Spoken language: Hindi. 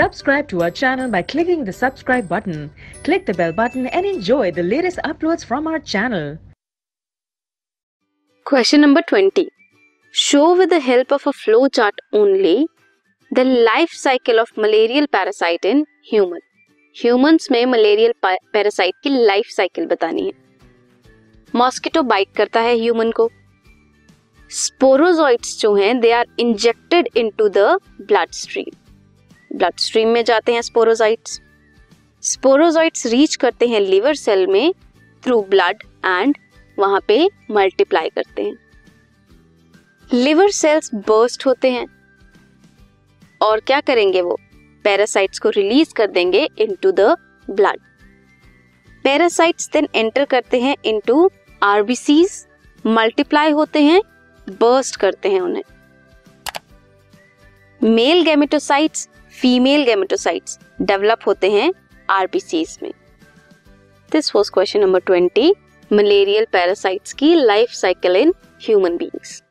Subscribe to our channel by clicking the subscribe button. Click the bell button and enjoy the latest uploads from our channel. Question number 20. Show with the help of a flow chart only the life cycle of malarial parasite in human. Humans में मलेरियल पैरासाइट की लाइफ साइकिल बतानी है मॉस्किटो बाइट करता है ह्यूमन को स्पोरोजॉइट्स जो हैं they are injected into the blood stream blood stream में जाते हैं स्पोरोजॉइट्स स्पोरोजॉइट्स रीच करते हैं लिवर सेल में थ्रू ब्लड एंड वहाँ पे मल्टीप्लाई करते हैं। लिवर सेल्स बर्स्ट होते हैं। और क्या करेंगे वो? पैरासाइट्स को रिलीज़ कर देंगे into the blood parasites then enter करते हैं इनटू आरबीसीज मल्टीप्लाई होते हैं बर्स्ट करते हैं उन्हें। Male gametocytes female gametocytes develop होते हैं आरबीसी में। This was question number twenty malarial parasites की life cycle in human beings